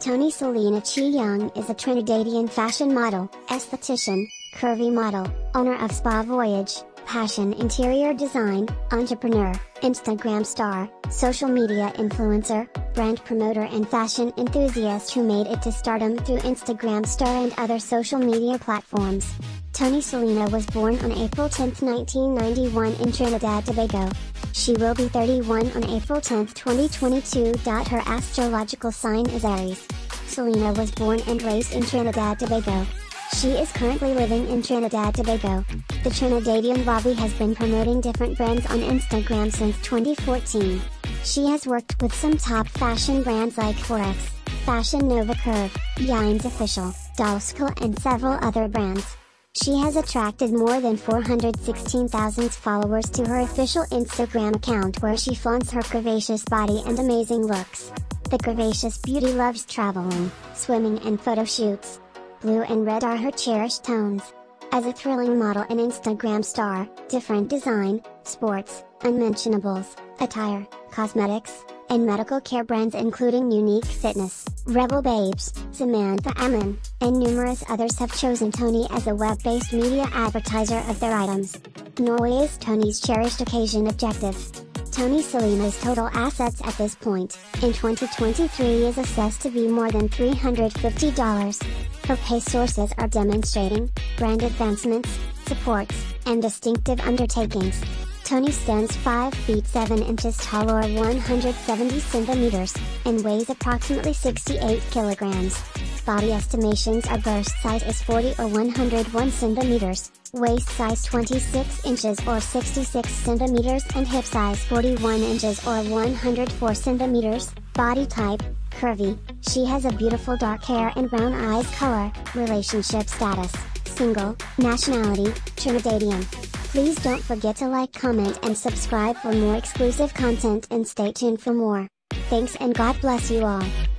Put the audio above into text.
Toni Salina Chee Young is a Trinidadian fashion model, esthetician, curvy model, owner of Spa Voyage, passion interior design, entrepreneur, Instagram star, social media influencer, brand promoter and fashion enthusiast who made it to stardom through Instagram star and other social media platforms. Toni Salina was born on April 10, 1991 in Trinidad Tobago. She will be 31 on April 10, 2022. Her astrological sign is Aries. Salina was born and raised in Trinidad Tobago. She is currently living in Trinidad Tobago. The Trinidadian Bobby has been promoting different brands on Instagram since 2014. She has worked with some top fashion brands like Forex, Fashion Nova Curve, Yines Official, Dolsco and several other brands. She has attracted more than 416,000 followers to her official Instagram account where she flaunts her curvaceous body and amazing looks. The curvaceous beauty loves traveling, swimming and photo shoots. Blue and red are her cherished tones. As a thrilling model and Instagram star, different design, sports, unmentionables, attire, cosmetics, and medical care brands including Unique Fitness, Rebel Babes, Samantha Ammon, and numerous others have chosen Toni as a web-based media advertiser of their items. Norway is Toni's cherished occasion objective. Toni Salina's total assets at this point, in 2023 is assessed to be more than $350. Her pay sources are demonstrating, brand advancements, supports, and distinctive undertakings. Toni stands 5 feet 7 inches tall or 170 centimeters, and weighs approximately 68 kilograms. Body estimations are burst size is 40 or 101 centimeters, waist size 26 inches or 66 centimeters and hip size 41 inches or 104 centimeters, body type, curvy, she has a beautiful dark hair and brown eyes color, relationship status, single, nationality, Trinidadian. Please don't forget to like comment and subscribe for more exclusive content and stay tuned for more. Thanks and God bless you all.